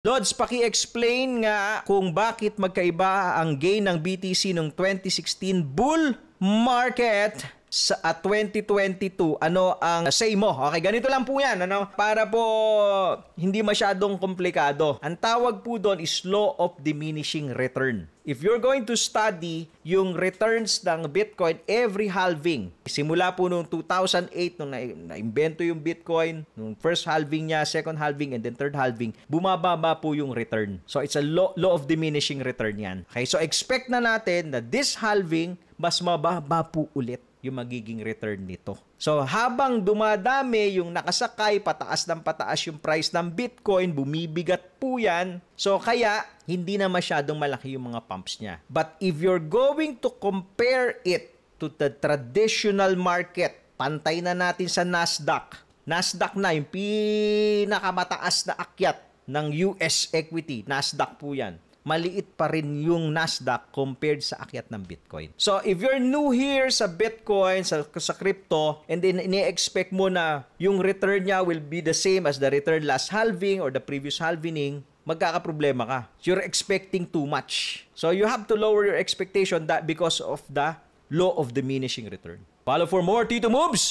Lods, paki-explain nga kung bakit magkaiba ang gain ng BTC noong 2016 bull market sa at 2022. Ano ang say mo? Okay, ganito lang po 'yan, ano? Para po hindi masyadong komplikado. Ang tawag po doon is law of diminishing return. If you're going to study yung returns ng Bitcoin every halving, simula po noong 2008 nung na- na-invento yung Bitcoin, nung first halving niya, second halving, and then third halving, bumababa po yung return. So it's a law, law of diminishing return yan. Okay, so expect na natin na this halving, mas mababa po ulit yung magiging return nito. So habang dumadami yung nakasakay, pataas ng pataas yung price ng Bitcoin, bumibigat po yan. So kaya hindi na masyadong malaki yung mga pumps niya. But if you're going to compare it to the traditional market, pantay na natin sa Nasdaq. Nasdaq na yung pinakamataas na akyat ng US equity. Nasdaq po yan maliit pa rin yung Nasdaq compared sa akyat ng Bitcoin. So, if you're new here sa Bitcoin, sa, sa crypto, and then ini-expect mo na yung return niya will be the same as the return last halving or the previous halving, magkakaproblema ka. You're expecting too much. So, you have to lower your expectation that because of the law of diminishing return. Follow for more Tito Moves!